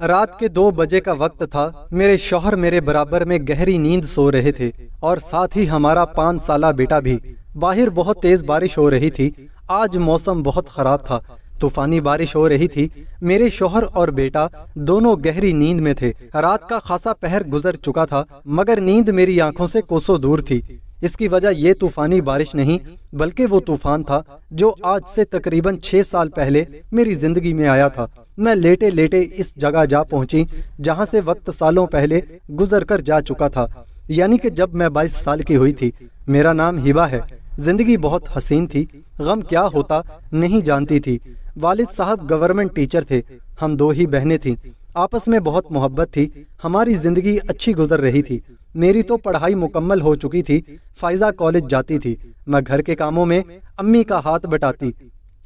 रात के दो बजे का वक्त था। मेरे शौहर मेरे बराबर में गहरी नींद सो रहे थे और साथ ही हमारा पाँच साल बेटा भी। बाहर बहुत तेज बारिश हो रही थी। आज मौसम बहुत खराब था। तूफानी बारिश हो रही थी। मेरे शोहर और बेटा दोनों गहरी नींद में थे। रात का खासा पहर गुजर चुका था, मगर नींद मेरी आँखों से कोसों दूर थी। इसकी वजह ये तूफानी बारिश नहीं, बल्कि वो तूफ़ान था, जो आज से तकरीबन छह साल पहले मेरी ज़िंदगी में आया था। मैं लेटे लेटे इस जगह जा पहुँची, जहाँ से वक्त सालों पहले गुजर कर जा चुका था। यानी कि जब मैं 22 साल की हुई थी। मेरा नाम हिबा है। ज़िंदगी बहुत हसीन थी। गम क्या होता नहीं जानती थी। वालिद साहब गवर्नमेंट टीचर थे। हम दो ही बहनें थीं। आपस में बहुत मोहब्बत थी। हमारी ज़िंदगी अच्छी गुजर रही थी। मेरी तो पढ़ाई मुकम्मल हो चुकी थी फायजा कॉलेज जाती थी। मैं घर के कामों में अम्मी का हाथ बटाती।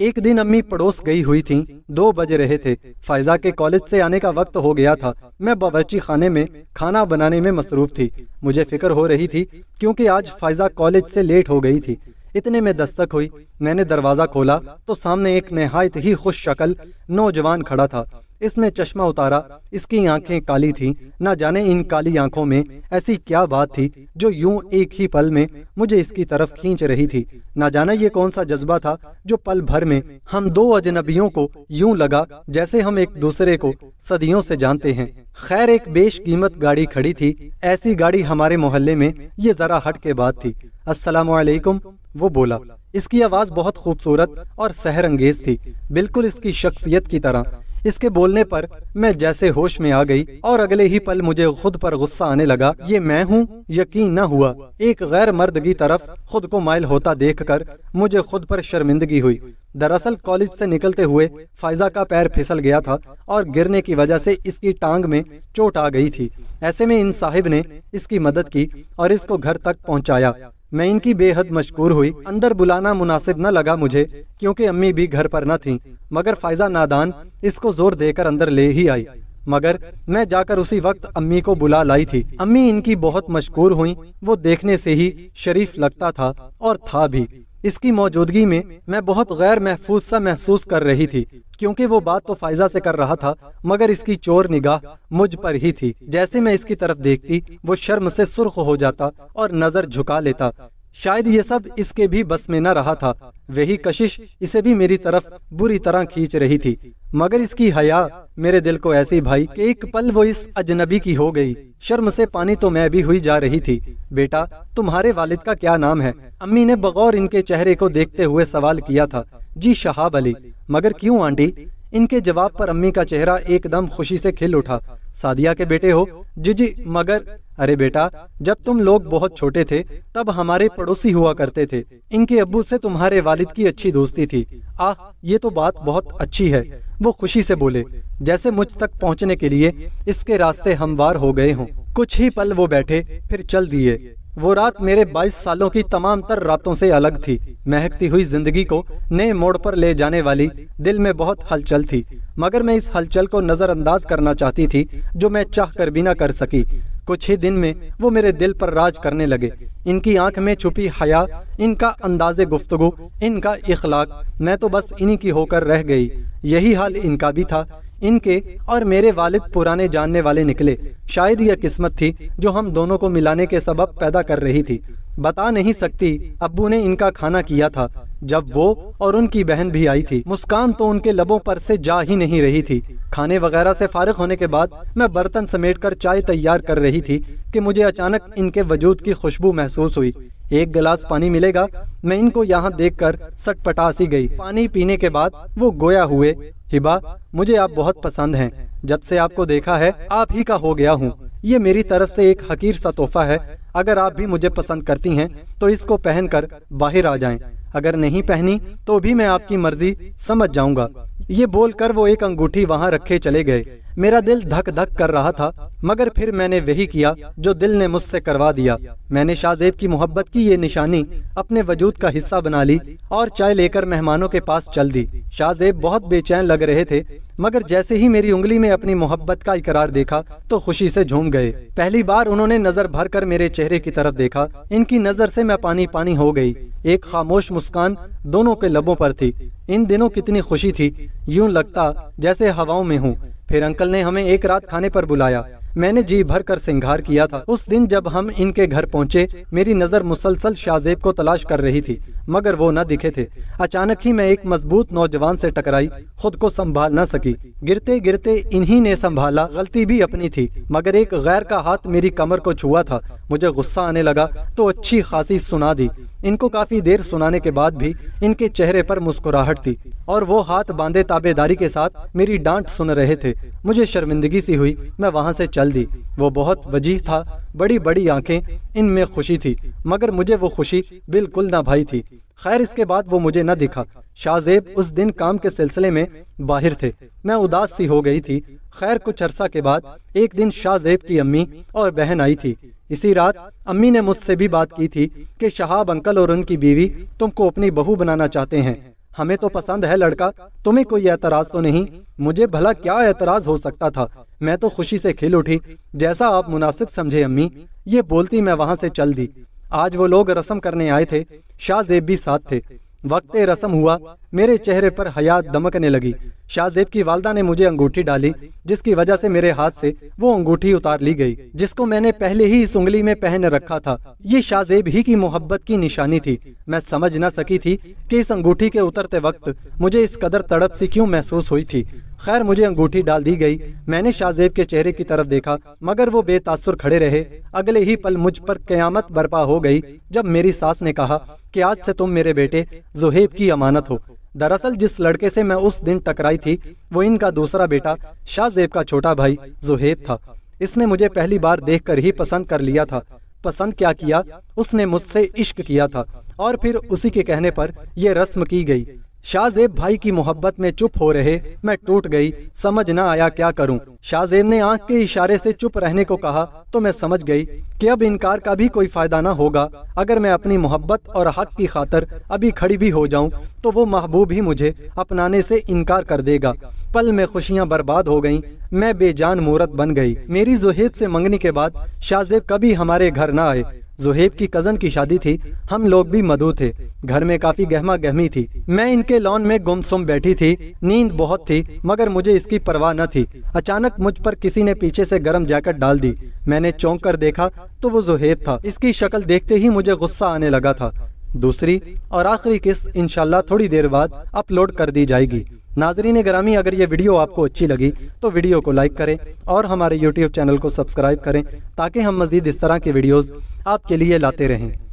एक दिन अम्मी पड़ोस गई हुई थी, दो बज रहे थे। फायजा के कॉलेज से आने का वक्त हो गया था। मैं बावर्ची खाने में, खाना बनाने में मसरूफ थी। मुझे फ़िक्र हो रही थी, क्योंकि आज फायजा कॉलेज से लेट हो गई थी। इतने में दस्तक हुई। मैंने दरवाज़ा खोला तो सामने एक नहायत ही खुश शक्ल नौजवान खड़ा था। इसने चश्मा उतारा, इसकी आँखें काली थीं। न जाने इन काली आँखों में ऐसी क्या बात थी जो यूँ एक ही पल में मुझे इसकी तरफ़ खींच रही थी। ना जाना ये कौन सा जज्बा था जो पल भर में हम दो अजनबियों को यूँ लगा जैसे हम एक दूसरे को सदियों से जानते हैं। खैर, एक बेश कीमत गाड़ी खड़ी थी। ऐसी गाड़ी हमारे मोहल्ले में ये जरा हट के बात थी। असलकुम वो बोला। इसकी आवाज़ बहुत खूबसूरत और सहर अंगेज थी। बिल्कुल इसकी शख्सियत की तरह। इसके बोलने पर मैं जैसे होश में आ गई और अगले ही पल मुझे खुद पर गुस्सा आने लगा। ये मैं हूँ, यकीन न हुआ। एक गैर मर्द की तरफ़ खुद को माइल होता देखकर मुझे खुद पर शर्मिंदगी हुई। दरअसल कॉलेज से निकलते हुए फायजा का पैर फिसल गया था और गिरने की वजह से इसकी टांग में चोट आ गई थी। ऐसे में इन साहिब ने इसकी मदद की और इसको घर तक पहुँचाया। मैं इनकी बेहद मशकूर हुई। अंदर बुलाना मुनासिब न लगा मुझे, क्योंकि अम्मी भी घर पर न थीं, मगर फायजा नादान इसको ज़ोर देकर अंदर ले ही आई। मगर मैं जाकर उसी वक्त अम्मी को बुला लाई थी। अम्मी इनकी बहुत मशकूर हुई, वो देखने से ही शरीफ लगता था और था भी। इसकी मौजूदगी में मैं बहुत गैर महफूज सा महसूस कर रही थी, क्योंकि वो बात तो फायजा से कर रहा था, मगर इसकी चोर निगाह मुझ पर ही थी। जैसे मैं इसकी तरफ़ देखती, वो शर्म से सुर्ख हो जाता और नज़र झुका लेता। शायद ये सब इसके भी बस में न रहा था। वही कशिश इसे भी मेरी तरफ़ बुरी तरह खींच रही थी। मगर इसकी हया मेरे दिल को ऐसी भाई कि एक पल वो इस अजनबी की हो गई। शर्म से पानी तो मैं भी हुई जा रही थी। बेटा, तुम्हारे वालिद का क्या नाम है? अम्मी ने बगौर इनके चेहरे को देखते हुए सवाल किया था। जी शहाब अली। मगर क्यों आंटी? इनके जवाब पर अम्मी का चेहरा एकदम खुशी से खिल उठा। सादिया के बेटे हो। जी जी मगर, अरे बेटा, जब तुम लोग बहुत छोटे थे, तब हमारे पड़ोसी हुआ करते थे। इनके अब्बू से तुम्हारे वालिद की अच्छी दोस्ती थी। आह, ये तो बात बहुत अच्छी है, वो खुशी से बोले। जैसे मुझ तक पहुँचने के लिए इसके रास्ते हमवार हो गए हों। कुछ ही पल वो बैठे, फिर चल दिए। वो रात मेरे 22 सालों की तमाम तर रातों से अलग थी। महकती हुई ज़िंदगी को नए मोड़ पर ले जाने वाली दिल में बहुत हलचल थी, मगर मैं इस हलचल को नजरअंदाज करना चाहती थी, जो मैं चाह कर भी ना कर सकी। कुछ ही दिन में वो मेरे दिल पर राज करने लगे। इनकी आँख में छुपी हया, इनका अंदाजे गुफ्तगु, इनका इखलाक, मैं तो बस इन्हीं की होकर रह गई। यही हाल इनका भी था इनके और मेरे वालिद पुराने जानने वाले निकले। शायद यह किस्मत थी जो हम दोनों को मिलाने के सबब पैदा कर रही थी। बता नहीं सकती, अब्बू ने इनका खाना किया था। जब वो और उनकी बहन भी आई थी, मुस्कान तो उनके लबों पर से जा ही नहीं रही थी। खाने वगैरह से फारिग होने के बाद मैं बर्तन समेटकर चाय तैयार कर रही थी कि मुझे अचानक इनके वजूद की खुशबू महसूस हुई। एक गिलास पानी मिलेगा, मैं इनको यहाँ देख कर सटपटा सी गई। पानी पीने के बाद वो गोया हुए, हिबा, मुझे आप बहुत पसंद हैं। जब से आपको देखा है, आप ही का हो गया हूँ। ये मेरी तरफ़ से एक हकीर सा तोहफा है। अगर आप भी मुझे पसंद करती हैं तो इसको पहनकर बाहर आ जाएँ। अगर नहीं पहनी तो भी मैं आपकी मर्ज़ी, समझ जाऊँगा। ये बोलकर वो एक अंगूठी वहाँ रखे चले गए। मेरा दिल धक धक कर रहा था, मगर फिर मैंने वही किया, जो दिल ने मुझसे करवा दिया। मैंने शाहजेब की मोहब्बत की ये निशानी अपने वजूद का हिस्सा बना ली और चाय लेकर मेहमानों के पास चल दी। शाहजेब बहुत बेचैन लग रहे थे मगर जैसे ही मेरी उंगली में अपनी मोहब्बत का इकरार देखा तो खुशी से झूम गए। पहली बार उन्होंने नज़र भर कर मेरे चेहरे की तरफ़ देखा। इनकी नज़र से मैं पानी पानी हो गई। एक खामोश मुस्कान दोनों के लबों पर थी। इन दिनों कितनी खुशी थी। यूँ लगता जैसे हवाओं में हूँ। फिर अंकल ने हमें एक रात खाने पर बुलाया। मैंने जी भर कर सिंगार किया था। उस दिन जब हम इनके घर पहुँचे, मेरी नज़र मुसलसल शाहजेब को तलाश कर रही थी, मगर वो न दिखे थे। अचानक ही मैं एक मज़बूत नौजवान से टकराई, खुद को संभाल न सकी। गिरते गिरते इन्हीं ने संभाला, गलती भी अपनी थी, मगर एक गैर का हाथ मेरी कमर को छुआ था। मुझे गुस्सा आने लगा तो अच्छी खासी सुना दी। इनको काफ़ी देर सुनाने के बाद भी इनके चेहरे पर मुस्कुराहट थी, और वो हाथ बांधे ताबेदारी के साथ मेरी डांट सुन रहे थे। मुझे शर्मिंदगी सी हुई, मैं वहाँ से चल दी। वो बहुत वजीह था, बड़ी बड़ी आँखें इनमें खुशी थी, मगर मुझे वो खुशी बिल्कुल ना भाई थी। खैर, इसके बाद वो मुझे न दिखा। शाहजेब उस दिन काम के सिलसिले में बाहर थे। मैं उदास सी हो गई थी। खैर, कुछ अरसा के बाद एक दिन शाहजेब की अम्मी और बहन आई थी। इसी रात अम्मी ने मुझसे भी बात की थी कि शहाब अंकल और उनकी बीवी तुमको अपनी बहू बनाना चाहते हैं। हमें तो पसंद है लड़का, तुम्हें कोई एतराज़ तो नहीं? मुझे भला क्या एतराज़ हो सकता था? मैं तो खुशी से खिल उठी, जैसा आप मुनासिब समझे, अम्मी। ये बोलती मैं वहाँ से चल दी। आज वो लोग रस्म करने आए थे। शाहजेब भी साथ थे। वक्त रस्म हुआ। मेरे चेहरे पर हयात दमकने लगी। शाहजेब की वालदा ने मुझे अंगूठी डाली, जिसकी वजह से मेरे हाथ से वो अंगूठी उतार ली गई, जिसको मैंने पहले ही इस उंगली में पहन रखा था। ये शाहजेब ही की मोहब्बत की निशानी थी। मैं समझ न सकी थी कि इस अंगूठी के उतरते वक्त मुझे इस कदर तड़प सी क्यों महसूस हुई थी। खैर, मुझे अंगूठी डाल दी गई। मैंने शाहजेब के चेहरे की तरफ़ देखा, मगर वो बेतासुर खड़े रहे। अगले ही पल मुझ पर कयामत बर्पा हो गई, जब मेरी सास ने कहा कि आज से तुम मेरे बेटे जुहेब की अमानत हो। दरअसल जिस लड़के से मैं उस दिन टकराई थी, वो इनका दूसरा बेटा शाहजेब का छोटा भाई, जुहेब था। इसने मुझे पहली बार देखकर ही पसंद कर लिया था। पसंद क्या किया? उसने मुझसे इश्क किया था और फिर उसी के कहने पर यह रस्म की गई। शाहजेब भाई की मोहब्बत में चुप हो रहे, मैं टूट गई, समझ न आया क्या करूँ। शाहजेब ने आँख के इशारे से चुप रहने को कहा तो मैं समझ गई कि अब इनकार का भी कोई फ़ायदा ना होगा। अगर मैं अपनी मोहब्बत और हक की खातर अभी खड़ी भी हो जाऊँ तो वो महबूब ही मुझे अपनाने से इनकार कर देगा। पल में खुशियाँ बर्बाद हो गईं, मैं बेजान मूरत बन गई। मेरी जुहेब से मंगनी के बाद शाहजेब कभी हमारे घर न आए। जुहेब की कज़न की शादी थी। हम लोग भी मधु थे। घर में काफ़ी गहमा गहमी थी। मैं इनके लॉन में गुमसुम बैठी थी। नींद बहुत थी, मगर मुझे इसकी परवाह न थी। अचानक मुझ पर किसी ने पीछे से गर्म जैकेट डाल दी। मैंने चौंक कर देखा तो वो जुहेब था। इसकी शक्ल देखते ही मुझे गुस्सा आने लगा था। दूसरी और आखिरी किस्त इनशाला थोड़ी देर बाद अपलोड कर दी जाएगी। नाजरीन ग्रामी, अगर ये वीडियो आपको अच्छी लगी तो वीडियो को लाइक करें और हमारे यूट्यूब चैनल को सब्सक्राइब करें ताकि हम मजीद इस तरह के वीडियोज़ आपके लिए लाते रहें।